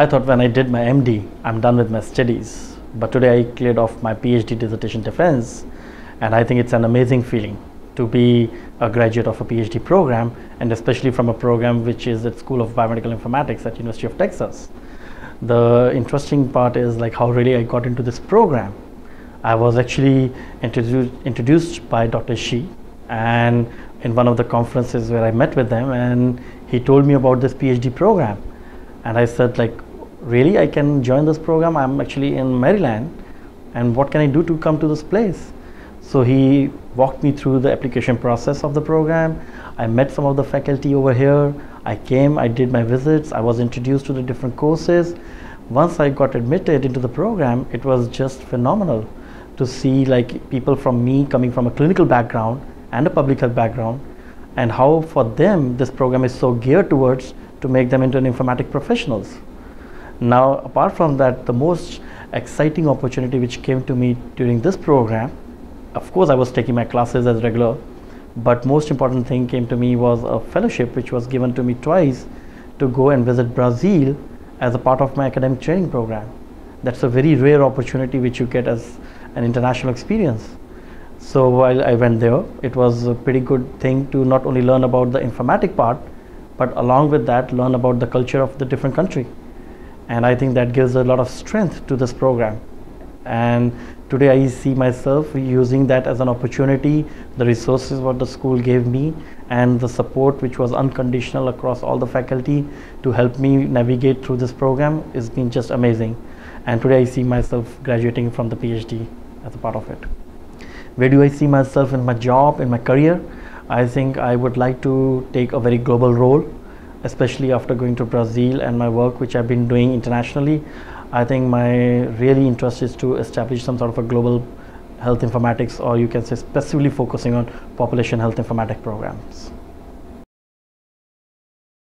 I thought when I did my MD, I'm done with my studies. But today I cleared off my PhD dissertation defense, and I think it's an amazing feeling to be a graduate of a PhD program, and especially from a program which is at School of Biomedical Informatics at University of Texas. The interesting part is like how really I got into this program. I was actually introduced introduced by Dr. Shi, and in one of the conferences where I met with them, and he told me about this PhD program, and I said like, really, I can join this program. I'm actually in Maryland, and what can I do to come to this place? So he walked me through the application process of the program. I met some of the faculty over here. I came, I did my visits, I was introduced to the different courses. Once I got admitted into the program, it was just phenomenal to see like people from me coming from a clinical background and a public health background and how for them this program is so geared towards to make them into an informatic professionals. Now apart from that, the most exciting opportunity which came to me during this program, of course I was taking my classes as regular, but most important thing came to me was a fellowship which was given to me twice to go and visit Brazil as a part of my academic training program. That's a very rare opportunity which you get as an international experience. So while I went there, it was a pretty good thing to not only learn about the informatic part, but along with that, learn about the culture of the different country. And I think that gives a lot of strength to this program. And today I see myself using that as an opportunity, the resources what the school gave me and the support which was unconditional across all the faculty to help me navigate through this program has been just amazing. And today I see myself graduating from the PhD as a part of it. Where do I see myself in my job, in my career? I think I would like to take a very global role, especially after going to Brazil and my work which I've been doing internationally. I think my really interest is to establish some sort of a global health informatics or you can say specifically focusing on population health informatic programs.